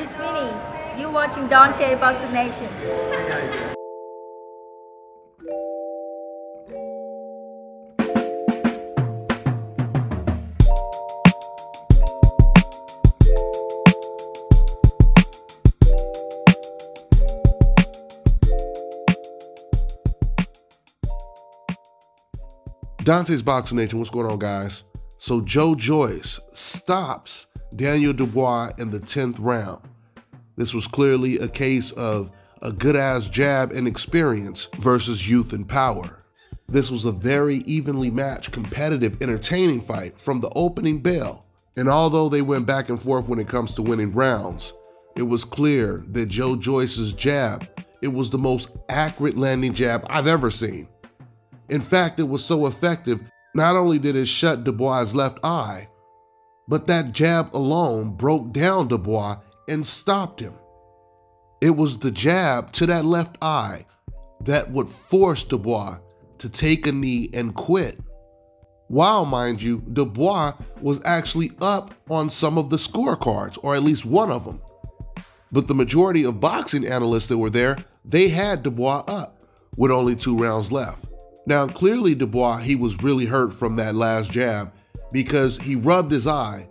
it's Minnie. You're watching Dontae Boxing Nation. Dontae's Boxing Nation, what's going on, guys? So Joe Joyce stops Daniel Dubois in the 10th round. This was clearly a case of a good ass jab and experience versus youth and power. This was a very evenly matched, competitive, entertaining fight from the opening bell. And although they went back and forth when it comes to winning rounds, it was clear that Joe Joyce's jab, it was the most accurate landing jab I've ever seen. In fact, it was so effective, not only did it shut Dubois' left eye, but that jab alone broke down Dubois and stopped him. It was the jab to that left eye that would force Dubois to take a knee and quit. While, mind you, Dubois was actually up on some of the scorecards, or at least one of them. But the majority of boxing analysts that were there, they had Dubois up with only two rounds left. Now, clearly, Dubois, he was really hurt from that last jab because he rubbed his eye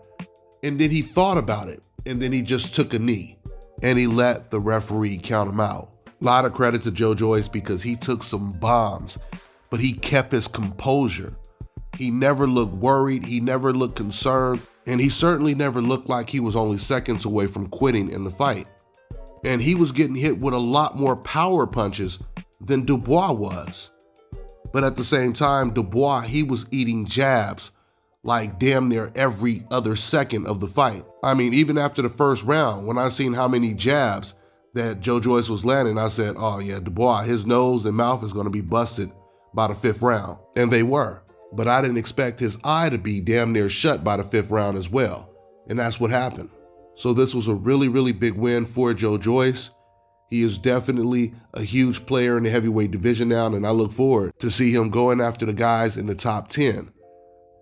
and then he thought about it and then he just took a knee and he let the referee count him out. A lot of credit to Joe Joyce because he took some bombs, but he kept his composure. He never looked worried, he never looked concerned, and he certainly never looked like he was only seconds away from quitting in the fight. And he was getting hit with a lot more power punches than Dubois was. But at the same time, Dubois, he was eating jabs like damn near every other second of the fight. I mean, even after the first round, when I seen how many jabs that Joe Joyce was landing, I said, oh yeah, Dubois, his nose and mouth is gonna be busted by the fifth round. And they were. But I didn't expect his eye to be damn near shut by the fifth round as well. And that's what happened. So this was a really, really big win for Joe Joyce. He is definitely a huge player in the heavyweight division now, and I look forward to see him going after the guys in the top 10.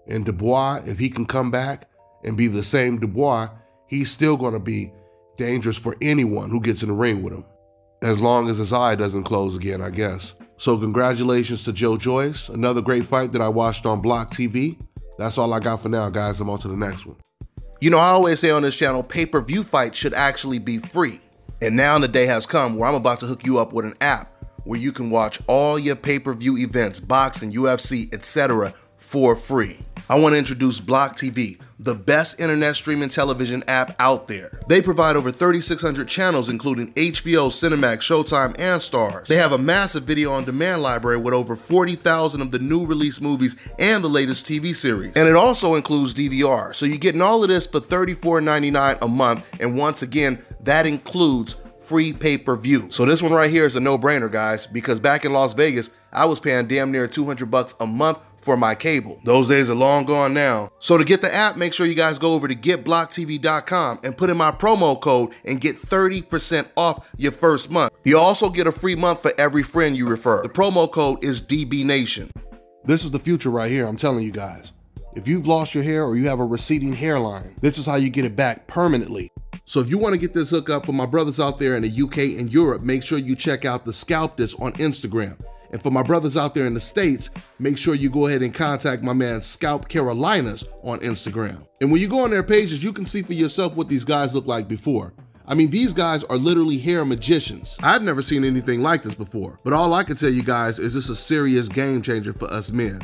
And Dubois, if he can come back and be the same Dubois, he's still going to be dangerous for anyone who gets in the ring with him. As long as his eye doesn't close again, I guess. So, congratulations to Joe Joyce. Another great fight that I watched on Block TV. That's all I got for now, guys. I'm on to the next one. You know, I always say on this channel, pay per view fights should actually be free. And now the day has come where I'm about to hook you up with an app where you can watch all your pay-per-view events, boxing, UFC, etc. for free. I want to introduce Block TV, the best internet streaming television app out there. They provide over 3,600 channels, including HBO, Cinemax, Showtime, and Stars. They have a massive video on demand library with over 40,000 of the new release movies and the latest TV series. And it also includes DVR, so you're getting all of this for $34.99 a month. And once again, that includes free pay-per-view. So this one right here is a no-brainer, guys, because back in Las Vegas, I was paying damn near 200 bucks a month for my cable. Those days are long gone now. So to get the app, make sure you guys go over to getblocktv.com and put in my promo code and get 30% off your first month. You also get a free month for every friend you refer. The promo code is DBNation. This is the future right here, I'm telling you guys. If you've lost your hair or you have a receding hairline, this is how you get it back permanently. So if you want to get this hookup for my brothers out there in the UK and Europe, make sure you check out the Scalp on Instagram. And for my brothers out there in the States, make sure you go ahead and contact my man Scalp Carolinas on Instagram. And when you go on their pages, you can see for yourself what these guys look like before. I mean, these guys are literally hair magicians. I've never seen anything like this before, but all I can tell you guys is this is a serious game changer for us men.